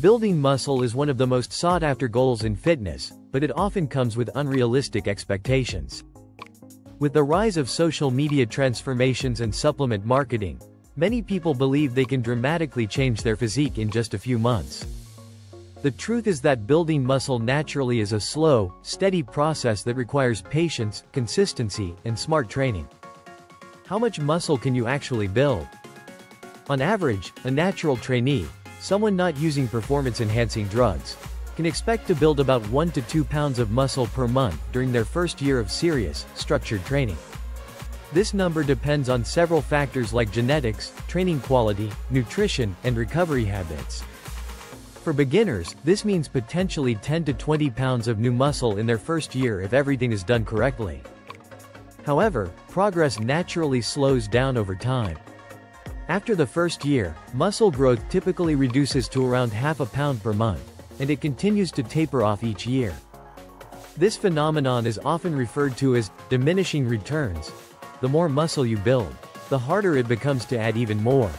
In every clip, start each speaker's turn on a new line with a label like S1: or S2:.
S1: Building muscle is one of the most sought-after goals in fitness, but it often comes with unrealistic expectations. With the rise of social media transformations and supplement marketing, many people believe they can dramatically change their physique in just a few months. The truth is that building muscle naturally is a slow, steady process that requires patience, consistency, and smart training. How much muscle can you actually build? On average, a natural trainee, someone not using performance-enhancing drugs, can expect to build about 1 to 2 pounds of muscle per month during their first year of serious, structured training. This number depends on several factors like genetics, training quality, nutrition, and recovery habits. For beginners, this means potentially 10 to 20 pounds of new muscle in their first year if everything is done correctly. However, progress naturally slows down over time. After the first year, muscle growth typically reduces to around half a pound per month, and it continues to taper off each year. This phenomenon is often referred to as diminishing returns. The more muscle you build, the harder it becomes to add even more.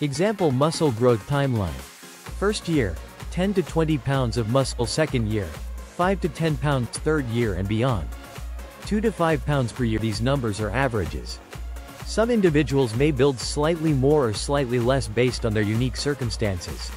S1: Example muscle growth timeline. First year, 10 to 20 pounds of muscle second year, 5 to 10 pounds third year and beyond. 2 to 5 pounds per year these numbers are averages. Some individuals may build slightly more or slightly less based on their unique circumstances.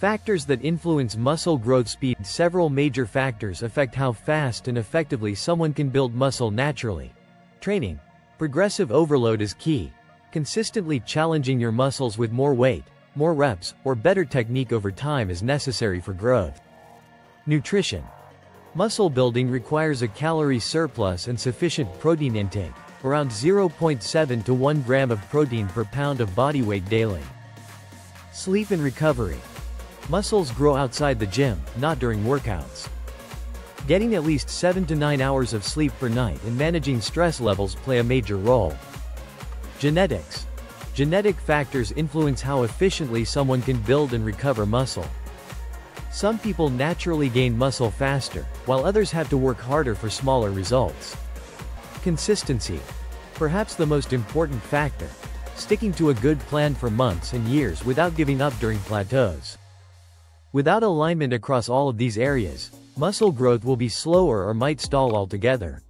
S1: Factors that influence muscle growth speed Several major factors affect how fast and effectively someone can build muscle naturally. Training. Progressive overload is key. Consistently challenging your muscles with more weight, more reps, or better technique over time is necessary for growth. Nutrition. Muscle building requires a calorie surplus and sufficient protein intake, around 0.7 to 1 gram of protein per pound of body weight daily. Sleep and recovery. Muscles grow outside the gym, not during workouts. Getting at least 7 to 9 hours of sleep per night and managing stress levels play a major role. Genetics. Genetic factors influence how efficiently someone can build and recover muscle. Some people naturally gain muscle faster, while others have to work harder for smaller results. Consistency. Perhaps the most important factor. Sticking to a good plan for months and years without giving up during plateaus. Without alignment across all of these areas, muscle growth will be slower or might stall altogether.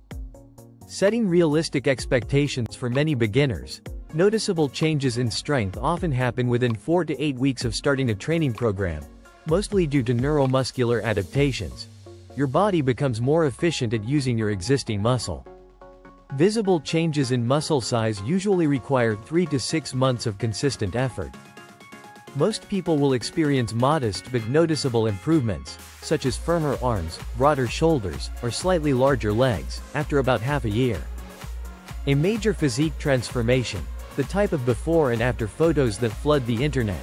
S1: Setting realistic expectations for many beginners, Noticeable changes in strength often happen within 4 to 8 weeks of starting a training program, mostly due to neuromuscular adaptations. Your body becomes more efficient at using your existing muscle. Visible changes in muscle size usually require 3 to 6 months of consistent effort. Most people will experience modest but noticeable improvements, such as firmer arms, broader shoulders, or slightly larger legs, after about half a year. A major physique transformation, the type of before and after photos that flood the internet.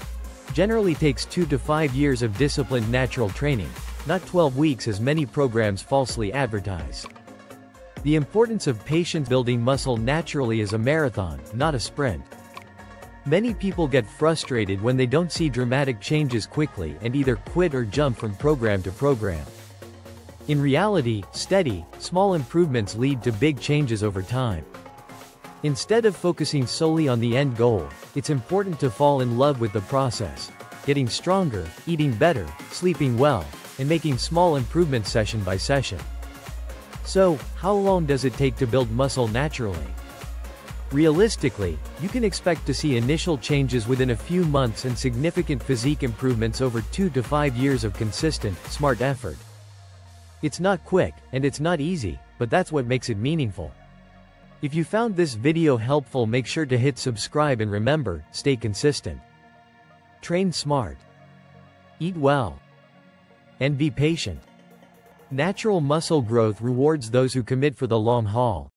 S1: Generally takes 2 to 5 years of disciplined natural training, not 12 weeks as many programs falsely advertise. The importance of patient building muscle naturally is a marathon, not a sprint. Many people get frustrated when they don't see dramatic changes quickly and either quit or jump from program to program. In reality, steady, small improvements lead to big changes over time. Instead of focusing solely on the end goal, it's important to fall in love with the process. Getting stronger, eating better, sleeping well, and making small improvements session by session. So, how long does it take to build muscle naturally? Realistically, you can expect to see initial changes within a few months and significant physique improvements over 2 to 5 years of consistent, smart effort. It's not quick, and it's not easy, but that's what makes it meaningful. If you found this video helpful make sure to hit subscribe and remember, stay consistent. Train smart. Eat well. And be patient. Natural muscle growth rewards those who commit for the long haul.